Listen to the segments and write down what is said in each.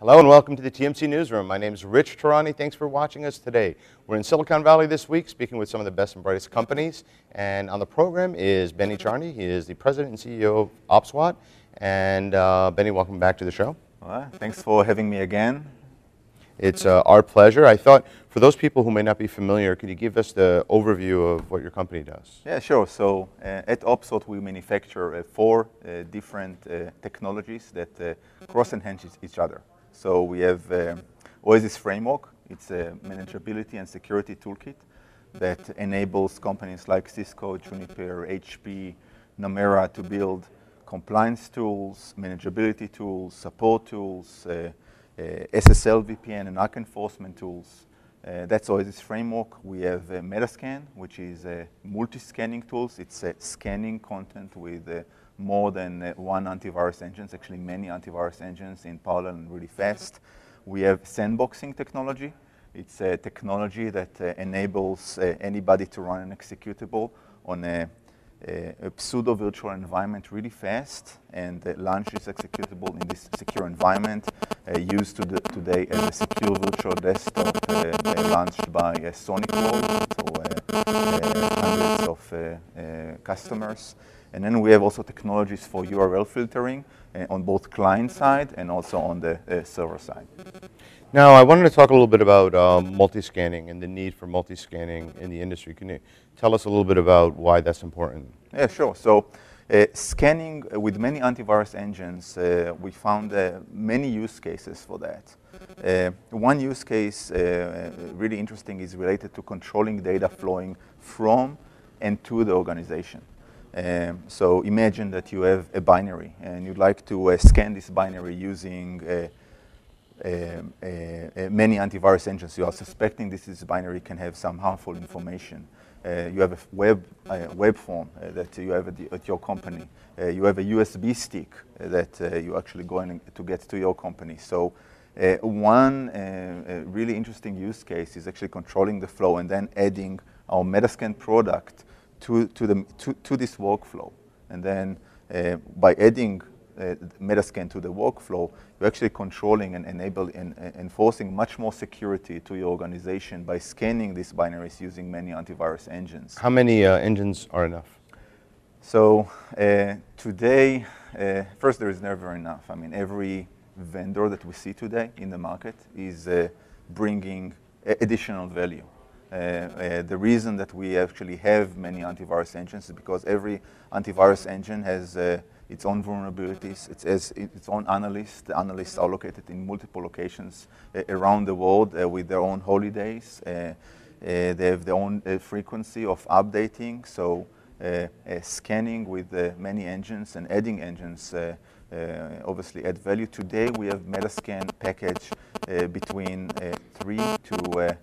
Hello and welcome to the TMC Newsroom. My name is Rich Tehrani. Thanks for watching us today. We're in Silicon Valley this week speaking with some of the best and brightest companies. And on the program is Benny Czarny. He is the president and CEO of OPSwat. And uh, Benny, welcome back to the show. Well, thanks for having me again. It's uh, our pleasure. I thought for those people who may not be familiar, could you give us the overview of what your company does? Yeah, sure. So uh, at OPSwat, we manufacture uh, four uh, different uh, technologies that uh, cross-enhance each other. So we have OESIS Framework. It's a manageability and security toolkit that enables companies like Cisco, Juniper, HP, Nomera to build compliance tools, manageability tools, support tools, uh, SSL VPN and ARC enforcement tools. Uh, that's OESIS framework. We have uh, Metascan, which is a multi-scanning tools. It's scanning content with more than one antivirus engines, actually many antivirus engines in parallel and really fast. We have sandboxing technology. It's a technology that uh, enables uh, anybody to run an executable on a a, a pseudo virtual environment really fast and uh, launch this executable in this secure environment uh, used to the, today as a secure virtual desktop uh, launched by uh, SonicWall, so hundreds of customers. And then we have also technologies for URL filtering on both client side and also on the server side. Now, I wanted to talk a little bit about um, multi-scanning and the need for multi-scanning in the industry. Can you tell us a little bit about why that's important? Yeah, sure. So, uh, scanning uh, with many antivirus engines, uh, we found uh, many use cases for that. Uh, one use case, uh, really interesting, is related to controlling data flowing from and to the organization. Um, so imagine that you have a binary and you'd like to scan this binary using um, uh, uh, many antivirus engines, you are suspecting this is a binary can have some harmful information. Uh, you have a web, uh, web form uh, that you have at, the, at your company. Uh, you have a USB stick that you're actually going to get to your company. So one really interesting use case is actually controlling the flow and then adding our Metascan product to, to, the, to, to this workflow. And then by adding uh, Metascan to the workflow, you're actually controlling and enabling and uh, enforcing much more security to your organization by scanning these binaries using many antivirus engines. How many uh, engines are enough? So uh, today, uh, first there is never enough. I mean, every vendor that we see today in the market is uh, bringing additional value. The reason that we actually have many antivirus engines is because every antivirus engine has its own vulnerabilities, its, its own analysts. The analysts are located in multiple locations uh, around the world uh, with their own holidays. Uh, they have their own frequency of updating. So scanning with many engines and adding engines uh, obviously add value. Today we have Metascan package uh, between uh, 3 to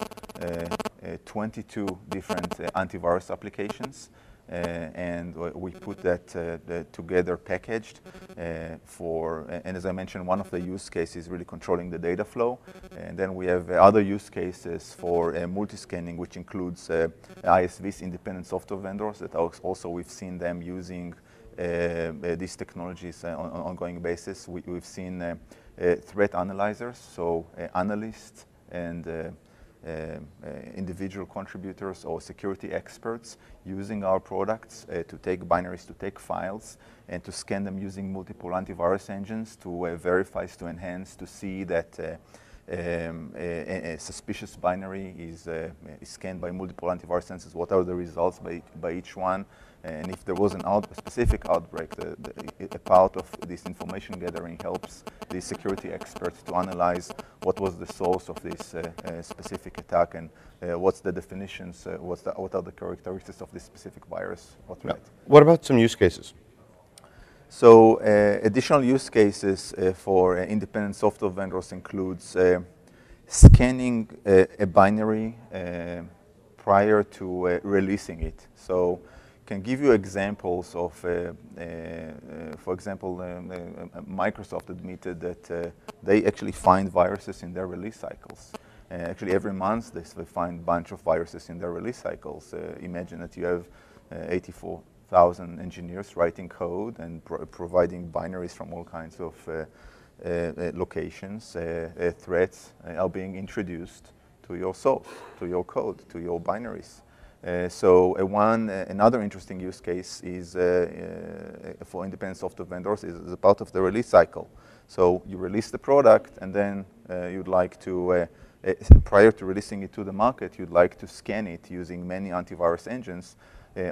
22 different antivirus applications. Uh, and we put that uh, together packaged uh, for, and as I mentioned, one of the use cases really controlling the data flow. And then we have other use cases for multi-scanning, which includes ISVs, independent software vendors, that also we've seen them using uh, these technologies uh, on an ongoing basis. We, have seen uh, threat analyzers, so analysts and uh, uh, Um, uh, individual contributors or security experts using our products uh, to take binaries, to take files, and to scan them using multiple antivirus engines to uh, verify, to enhance, to see that uh, um, a, a, suspicious binary is, uh, is, scanned by multiple antivirus sensors. What are the results by, by each one? And if there was an out, specific outbreak, the, the, a part of this information gathering helps the security experts to analyze what was the source of this uh, uh, specific attack and uh, what's the definitions, uh, what's the, what are the characteristics of this specific virus or threat. What about some use cases? So uh, additional use cases uh, for independent software vendors includes scanning a binary prior to releasing it. So can give you examples of, uh, uh, uh for example, uh, Microsoft admitted that they actually find viruses in their release cycles. actually, every month they find a bunch of viruses in their release cycles. imagine that you have 84,000 engineers writing code and pro providing binaries from all kinds of uh, uh, locations, uh, uh, threats are being introduced to your source, to your code, to your binaries. Uh, so uh, one, uh, another interesting use case is for independent software vendors is, is a part of the release cycle. So you release the product and then you'd like to, prior to releasing it to the market, you'd like to scan it using many antivirus engines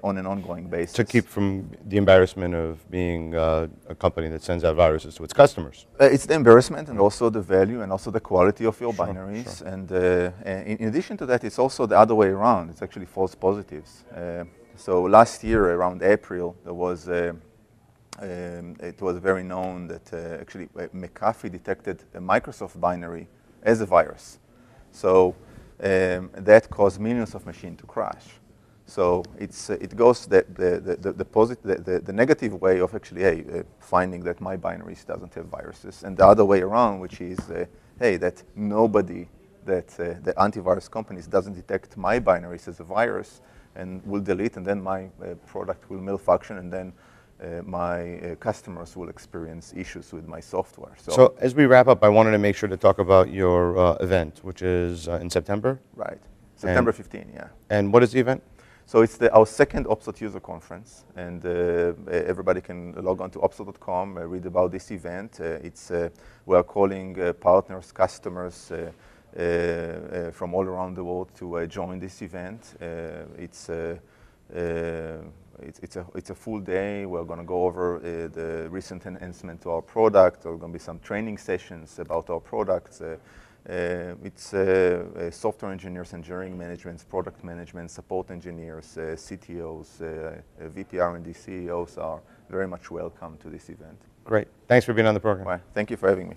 on an ongoing basis. To keep from the embarrassment of being uh, a company that sends out viruses to its customers. Uh, it's the embarrassment and also the value and also the quality of your Sure, binaries. And uh, uh, in, in addition to that, it's also the other way around. It's actually false positives. Uh, so last year, around April, there was uh, um, it was very known that uh, actually uh, McAfee detected a Microsoft binary as a virus. So um, that caused millions of machines to crash. So it's, uh, it goes the, the, the, the, the, posit- the, the, negative way of actually, hey, uh, finding that my binaries doesn't have viruses, and the other way around, which is, uh, hey, that nobody, that uh, the antivirus companies doesn't detect my binaries as a virus and will delete, and then my uh, product will malfunction, and then uh, my uh, customers will experience issues with my software. So as we wrap up, I wanted to make sure to talk about your uh, event, which is uh, in September. right, September 15, yeah. And what is the event? So it's the, our second OPSwat user conference, and uh, everybody can log on to opswat.com, uh, read about this event. Uh, it's we are calling partners, customers from all around the world to join this event. It's it's, it's, a, it's a full day. We're going to go over uh, the recent enhancement to our product. There are going to be some training sessions about our products. Uh, it's uh, uh, software engineers, engineering management, product management, support engineers, uh, CTOs, uh, uh, VP R&D CEOs are very much welcome to this event. Great. Thanks for being on the program. Well, thank you for having me.